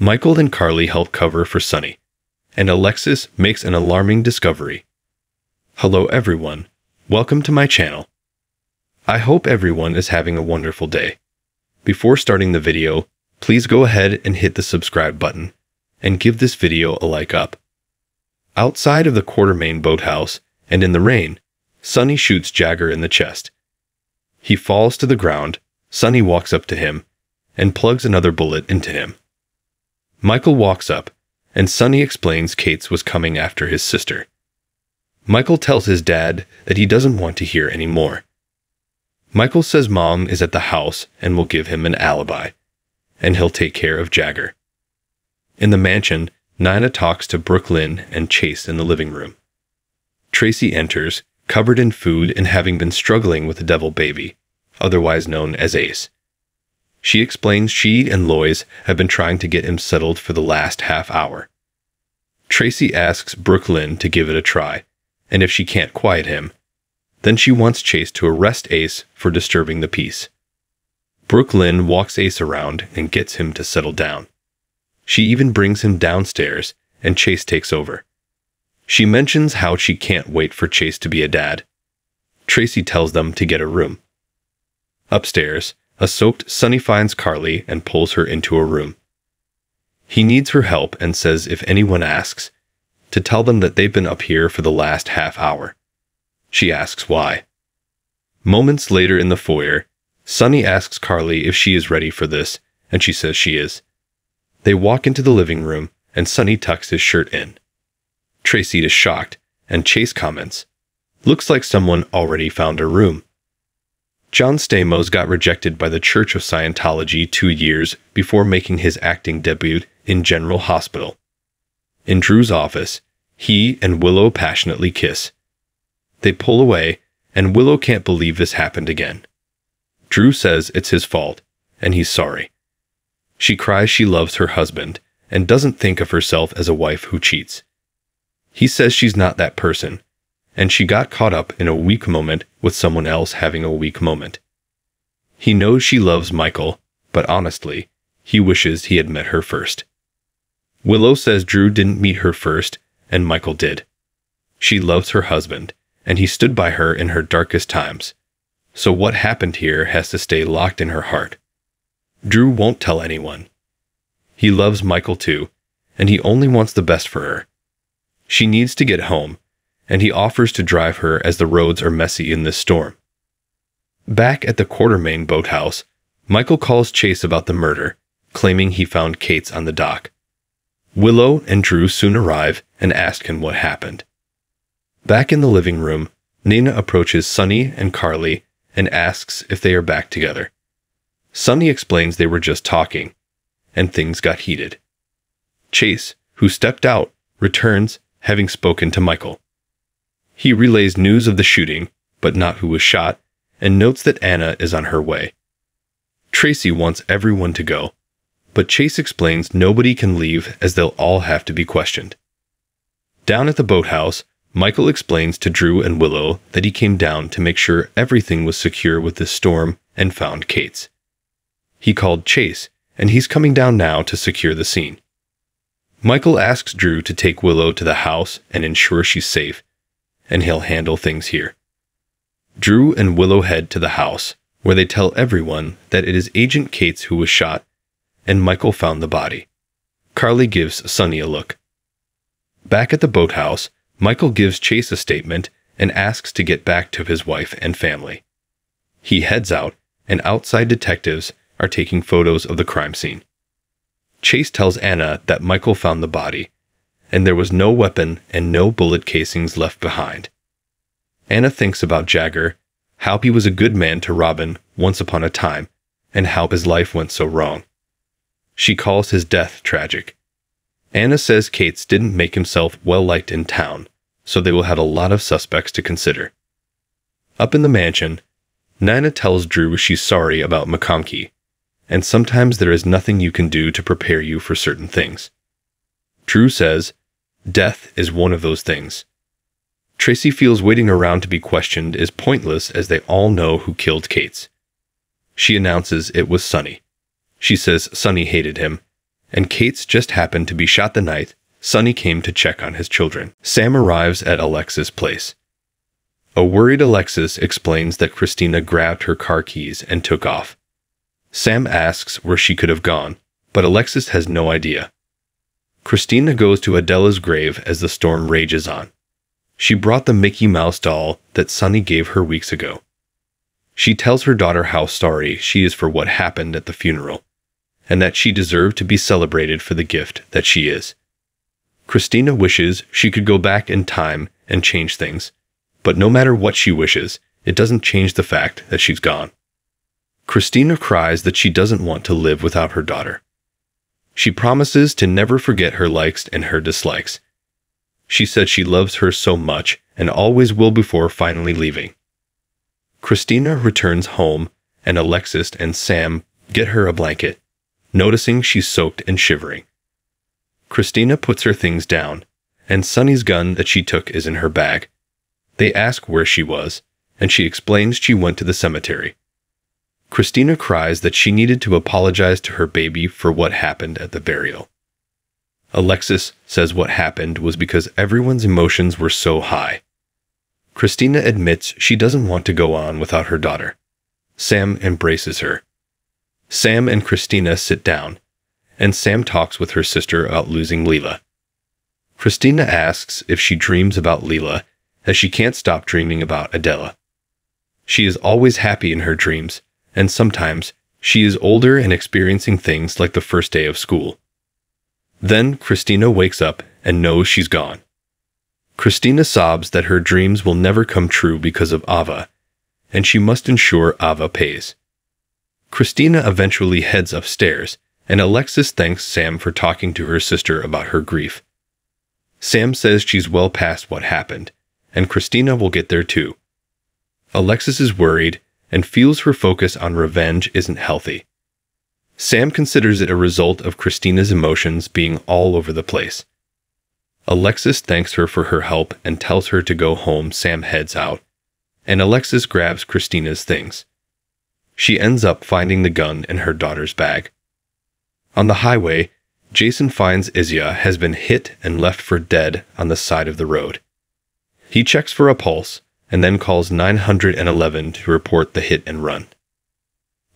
Michael and Carly help cover for Sonny, and Alexis makes an alarming discovery. Hello everyone, welcome to my channel. I hope everyone is having a wonderful day. Before starting the video, please go ahead and hit the subscribe button and give this video a like up. Outside of the Quartermaine boathouse and in the rain, Sonny shoots Jagger in the chest. He falls to the ground, Sonny walks up to him and plugs another bullet into him. Michael walks up, and Sonny explains Cates was coming after his sister. Michael tells his dad that he doesn't want to hear any more. Michael says mom is at the house and will give him an alibi, and he'll take care of Jagger. In the mansion, Nina talks to Brooklyn and Chase in the living room. Tracy enters, covered in food and having been struggling with the devil baby, otherwise known as Ace. She explains she and Lois have been trying to get him settled for the last half hour. Tracy asks Brooklyn to give it a try, and if she can't quiet him, then she wants Chase to arrest Ace for disturbing the peace. Brooklyn walks Ace around and gets him to settle down. She even brings him downstairs, and Chase takes over. She mentions how she can't wait for Chase to be a dad. Tracy tells them to get a room. Upstairs, a soaked Sonny finds Carly and pulls her into a room. He needs her help and says if anyone asks, to tell them that they've been up here for the last half hour. She asks why. Moments later in the foyer, Sonny asks Carly if she is ready for this, and she says she is. They walk into the living room, and Sonny tucks his shirt in. Tracy is shocked, and Chase comments, Looks like someone already found a room. John Stamos got rejected by the Church of Scientology two years before making his acting debut in General Hospital. In Drew's office, he and Willow passionately kiss. They pull away, and Willow can't believe this happened again. Drew says it's his fault, and he's sorry. She cries she loves her husband and doesn't think of herself as a wife who cheats. He says she's not that person, and she got caught up in a weak moment with someone else having a weak moment. He knows she loves Michael, but honestly, he wishes he had met her first. Willow says Drew didn't meet her first, and Michael did. She loves her husband, and he stood by her in her darkest times. So what happened here has to stay locked in her heart. Drew won't tell anyone. He loves Michael too, and he only wants the best for her. She needs to get home, and he offers to drive her as the roads are messy in this storm. Back at the Quartermaine boathouse, Michael calls Chase about the murder, claiming he found Cates on the dock. Willow and Drew soon arrive and ask him what happened. Back in the living room, Nina approaches Sonny and Carly and asks if they are back together. Sonny explains they were just talking, and things got heated. Chase, who stepped out, returns, having spoken to Michael. He relays news of the shooting, but not who was shot, and notes that Anna is on her way. Tracy wants everyone to go, but Chase explains nobody can leave as they'll all have to be questioned. Down at the boathouse, Michael explains to Drew and Willow that he came down to make sure everything was secure with the storm and found Cates. He called Chase, and he's coming down now to secure the scene. Michael asks Drew to take Willow to the house and ensure she's safe, and he'll handle things here. Drew and Willow head to the house, where they tell everyone that it is Agent Cates who was shot, and Michael found the body. Carly gives Sonny a look. Back at the boathouse, Michael gives Chase a statement and asks to get back to his wife and family. He heads out, and outside detectives are taking photos of the crime scene. Chase tells Anna that Michael found the body and there was no weapon and no bullet casings left behind. Anna thinks about Jagger, how he was a good man to Robin once upon a time, and how his life went so wrong. She calls his death tragic. Anna says Cates didn't make himself well liked in town, so they will have a lot of suspects to consider. Up in the mansion, Nina tells Drew she's sorry about McConkey, and sometimes there is nothing you can do to prepare you for certain things. Drew says Death is one of those things. Tracy feels waiting around to be questioned is pointless as they all know who killed Cates. She announces it was Sonny. She says Sonny hated him, and Cates just happened to be shot the night Sonny came to check on his children. Sam arrives at Alexis' place. A worried Alexis explains that Christina grabbed her car keys and took off. Sam asks where she could have gone, but Alexis has no idea. Christina goes to Adela's grave as the storm rages on. She brought the Mickey Mouse doll that Sonny gave her weeks ago. She tells her daughter how sorry she is for what happened at the funeral, and that she deserved to be celebrated for the gift that she is. Christina wishes she could go back in time and change things, but no matter what she wishes, it doesn't change the fact that she's gone. Christina cries that she doesn't want to live without her daughter. She promises to never forget her likes and her dislikes. She said she loves her so much and always will before finally leaving. Christina returns home, and Alexis and Sam get her a blanket, noticing she's soaked and shivering. Christina puts her things down, and Sonny's gun that she took is in her bag. They ask where she was, and she explains she went to the cemetery. Christina cries that she needed to apologize to her baby for what happened at the burial. Alexis says what happened was because everyone's emotions were so high. Christina admits she doesn't want to go on without her daughter. Sam embraces her. Sam and Christina sit down, and Sam talks with her sister about losing Leela. Christina asks if she dreams about Leela, as she can't stop dreaming about Adela. She is always happy in her dreams, and sometimes she is older and experiencing things like the first day of school. Then Christina wakes up and knows she's gone. Christina sobs that her dreams will never come true because of Ava, and she must ensure Ava pays. Christina eventually heads upstairs and Alexis thanks Sam for talking to her sister about her grief. Sam says she's well past what happened, and Christina will get there too. Alexis is worried and feels her focus on revenge isn't healthy. Sam considers it a result of Christina's emotions being all over the place. Alexis thanks her for her help and tells her to go home. Sam heads out, and Alexis grabs Christina's things. She ends up finding the gun in her daughter's bag. On the highway, Jason finds Izia has been hit and left for dead on the side of the road. He checks for a pulse and then calls 911 to report the hit and run.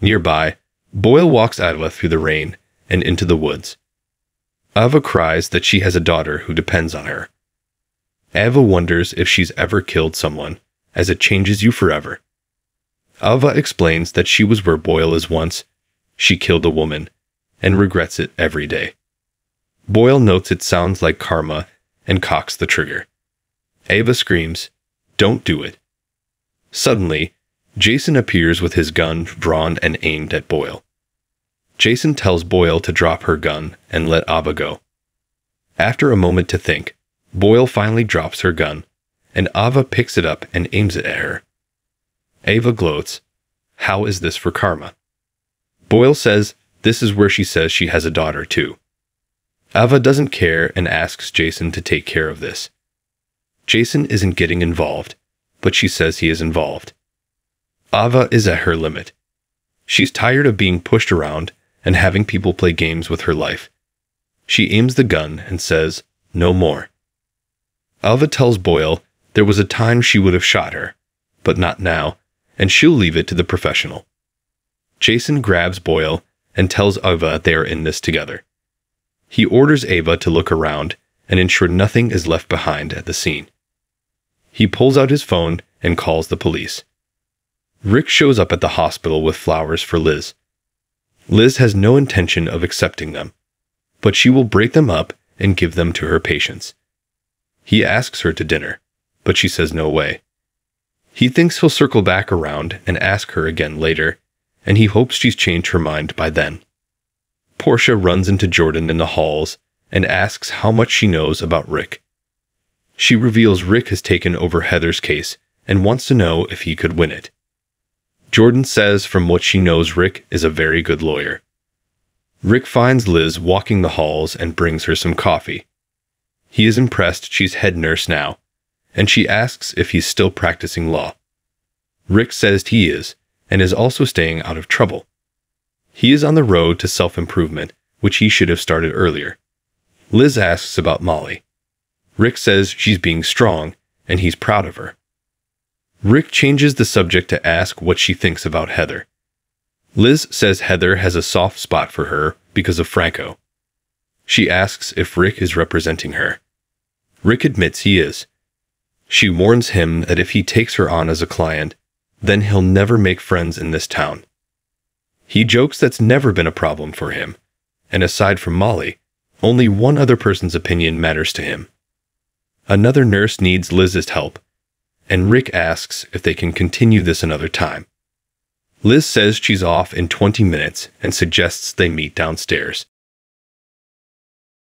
Nearby, Boyle walks Ava through the rain and into the woods. Ava cries that she has a daughter who depends on her. Ava wonders if she's ever killed someone, as it changes you forever. Ava explains that she was where Boyle is once. She killed a woman, and regrets it every day. Boyle notes it sounds like karma and cocks the trigger. Ava screams, Don't do it. Suddenly, Jason appears with his gun drawn and aimed at Boyle. Jason tells Boyle to drop her gun and let Ava go. After a moment to think, Boyle finally drops her gun, and Ava picks it up and aims it at her. Ava gloats, How is this for karma? Boyle says this is where she says she has a daughter, too. Ava doesn't care and asks Jason to take care of this. Jason isn't getting involved, but she says he is involved. Ava is at her limit. She's tired of being pushed around and having people play games with her life. She aims the gun and says, No more. Ava tells Boyle there was a time she would have shot her, but not now, and she'll leave it to the professional. Jason grabs Boyle and tells Ava they are in this together. He orders Ava to look around and ensure nothing is left behind at the scene. He pulls out his phone and calls the police. Rick shows up at the hospital with flowers for Liz. Liz has no intention of accepting them, but she will break them up and give them to her patients. He asks her to dinner, but she says no way. He thinks he'll circle back around and ask her again later, and he hopes she's changed her mind by then. Portia runs into Jordan in the halls and asks how much she knows about Rick. She reveals Rick has taken over Heather's case and wants to know if he could win it. Jordan says from what she knows Rick is a very good lawyer. Rick finds Liz walking the halls and brings her some coffee. He is impressed she's head nurse now, and she asks if he's still practicing law. Rick says he is, and is also staying out of trouble. He is on the road to self improvement which he should have started earlier. Liz asks about Molly. Rick says she's being strong, and he's proud of her. Rick changes the subject to ask what she thinks about Heather. Liz says Heather has a soft spot for her because of Franco. She asks if Rick is representing her. Rick admits he is. She warns him that if he takes her on as a client, then he'll never make friends in this town. He jokes that's never been a problem for him, and aside from Molly, only one other person's opinion matters to him. Another nurse needs Liz's help, and Rick asks if they can continue this another time. Liz says she's off in 20 minutes and suggests they meet downstairs.